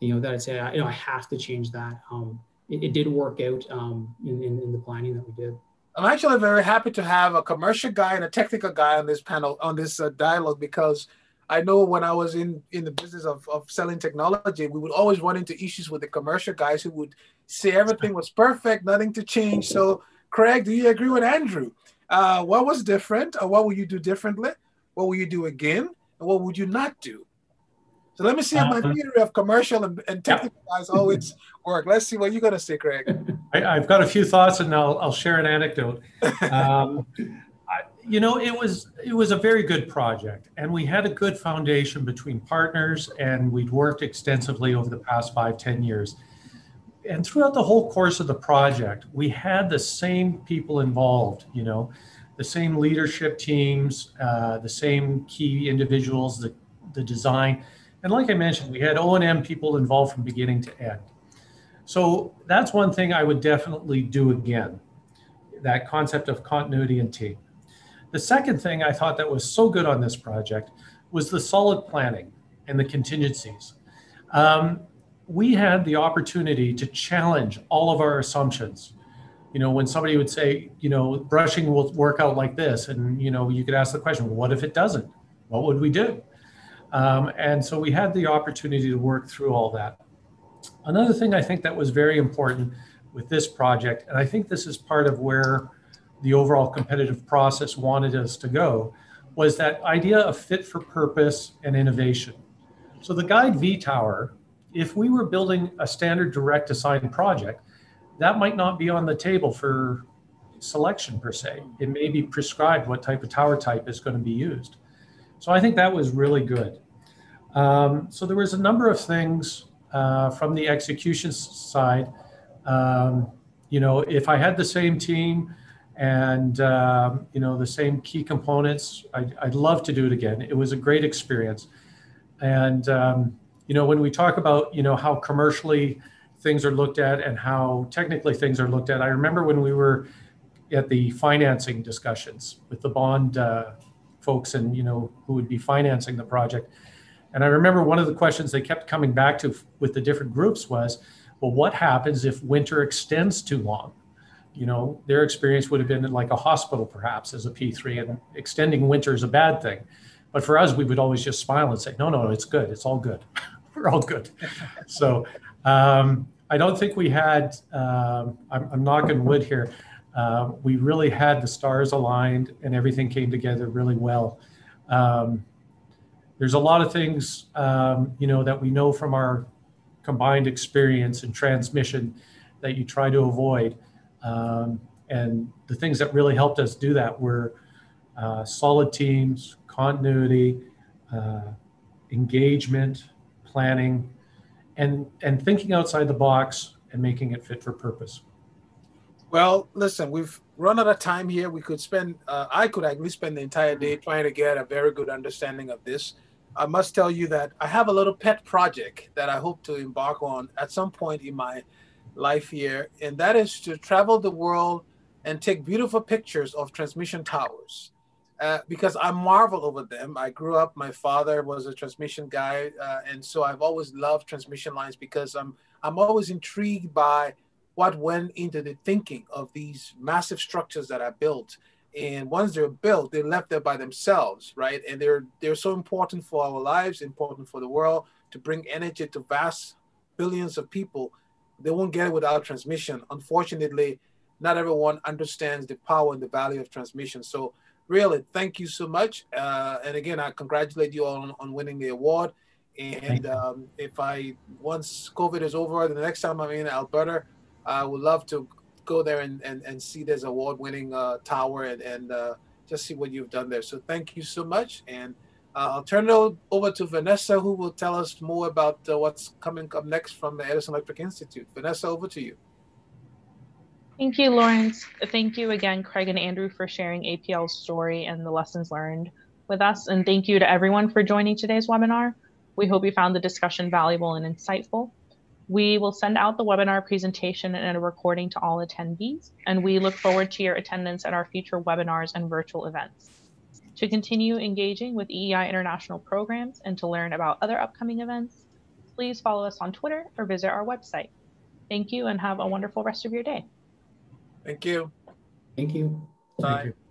you know, that I'd say, you know, I have to change that. Um, it, it, did work out um, in, in, in the planning that we did. I'm actually very happy to have a commercial guy and a technical guy on this panel on this uh, dialogue because I know when I was in in the business of, of selling technology, we would always run into issues with the commercial guys who would say everything was perfect, nothing to change. So, Craig, do you agree with Andrew? Uh, what was different, or what will you do differently? What will you do again, and what would you not do? So let me see if my uh, theory of commercial and, and technical guys always work. Let's see what you're going to say, Craig. I, have got a few thoughts, and I'll, I'll share an anecdote. Um, I, you know, it was it was a very good project, and we had a good foundation between partners, and we'd worked extensively over the past five, ten years. And throughout the whole course of the project, we had the same people involved. You know, the same leadership teams, uh, the same key individuals, the the design and like I mentioned, we had O&M people involved from beginning to end. So that's one thing I would definitely do again, that concept of continuity and team. The second thing I thought that was so good on this project was the solid planning and the contingencies. Um, we had the opportunity to challenge all of our assumptions. You know, when somebody would say, you know, brushing will work out like this, and you know, you could ask the question, what if it doesn't? What would we do? Um, and so we had the opportunity to work through all that. Another thing I think that was very important with this project, and I think this is part of where the overall competitive process wanted us to go, was that idea of fit for purpose and innovation. So the Guyed V Tower, if we were building a standard direct assign project, that might not be on the table for selection per se. It may be prescribed what type of tower type is going to be used. So I think that was really good. Um, so there was a number of things uh, from the execution side. Um, you know, if I had the same team and um, you know the same key components, I'd, I'd, love to do it again. It was a great experience, and um, you know when we talk about you know how commercially things are looked at and how technically things are looked at, I remember when we were at the financing discussions with the bond uh, folks and you know who would be financing the project. And I remember one of the questions they kept coming back to with the different groups was, well, what happens if winter extends too long? You know, their experience would have been like a hospital perhaps as a P3 and extending winter is a bad thing. But for us, we would always just smile and say, no, no, it's good. It's all good. We're all good. so um, I don't think we had, um, I'm, I'm knocking wood here. Uh, we really had the stars aligned and everything came together really well. Um, there's a lot of things, um, you know, that we know from our combined experience and transmission that you try to avoid. Um, and the things that really helped us do that were uh, solid teams, continuity, uh, engagement, planning, and and thinking outside the box and making it fit for purpose. Well, listen, we've run out of time here. We could spend, uh, I could actually spend the entire day trying to get a very good understanding of this. I must tell you that I have a little pet project that I hope to embark on at some point in my life here, and that is to travel the world and take beautiful pictures of transmission towers. Uh, because I marvel over them. I grew up, my father was a transmission guy, uh, and so I've always loved transmission lines because I'm I'm always intrigued by what went into the thinking of these massive structures that are built and once they're built they're left there by themselves right? And they're they're so important for our lives important for the world to bring energy to vast billions of people. They won't get it without transmission. Unfortunately not everyone understands the power and the value of transmission. So really thank you so much. Uh, and again i congratulate you on, on winning the award. And um, if i once covid is over the next time i'm in alberta i would love to go there and, and, and see this award winning uh, tower and, and uh, just see what you've done there. So thank you so much. And uh, I'll turn it over to Vanessa, who will tell us more about uh, what's coming up next from the Edison Electric Institute. Vanessa, over to you. Thank you, Lawrence. Thank you again, Craig and Andrew, for sharing APL's story and the lessons learned with us. And thank you to everyone for joining today's webinar. We hope you found the discussion valuable and insightful. We will send out the webinar presentation and a recording to all attendees, and we look forward to your attendance at our future webinars and virtual events. To continue engaging with EEI International programs and to learn about other upcoming events, please follow us on Twitter or visit our website. Thank you and have a wonderful rest of your day. Thank you. Thank you. Bye. Thank you.